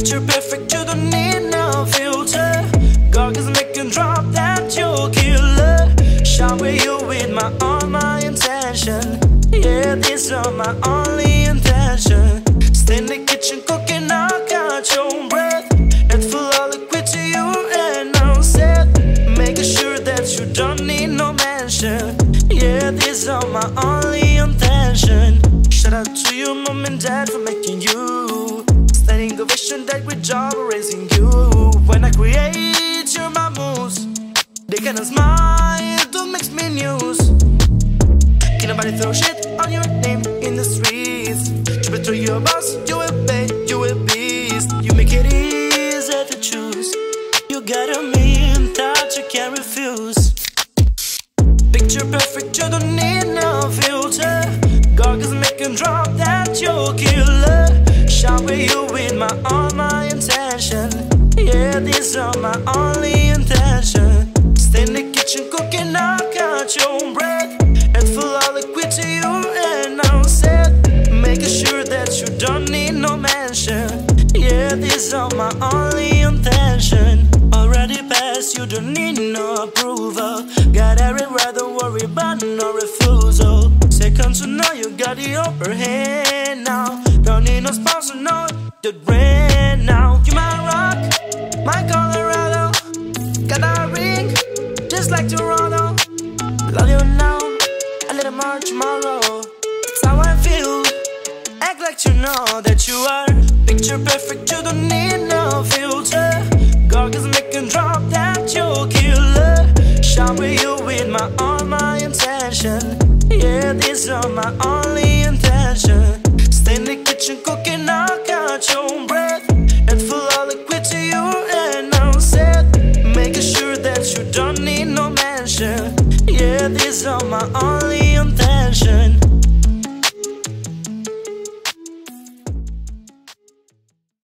picture perfect, you don't need no filter. God can make and drop that you're killer. Shower you with my all my intention. Yeah, these are my only intention. Stay in the kitchen cooking, I got your breath. It's full of liquid to you and I'm set. Making sure that you don't need no mention. Yeah, these are my only intention. Shout out to your mom and dad for making you create your moves. They cannot smile, don't make me news. Can nobody throw shit on your name in the streets? To betray your boss, you will pay, you will beast. You make it easy to choose. You got a mean thoughts you can't refuse. Picture perfect, you don't need no filter. Goggles make him drop that you're killer. Yeah, these are my only intention. Stay in the kitchen cooking, knock out your breath. And full all liquid to you and I'm set. Making sure that you don't need no mention. Yeah, these are my only intention. Already passed, you don't need no approval. Got every right, don't worry about no refusal. Second to know you got the upper hand now. Don't need no sponsor, no, the brand now. You my just like Toronto. Love you now, a little more tomorrow. That's how I feel. Act like you know that you are picture perfect. You don't need no filter. Goggles make you drop that you're killer. Shower you with my all my intention. Yeah, these are my only intention. Yeah, these are my only intention.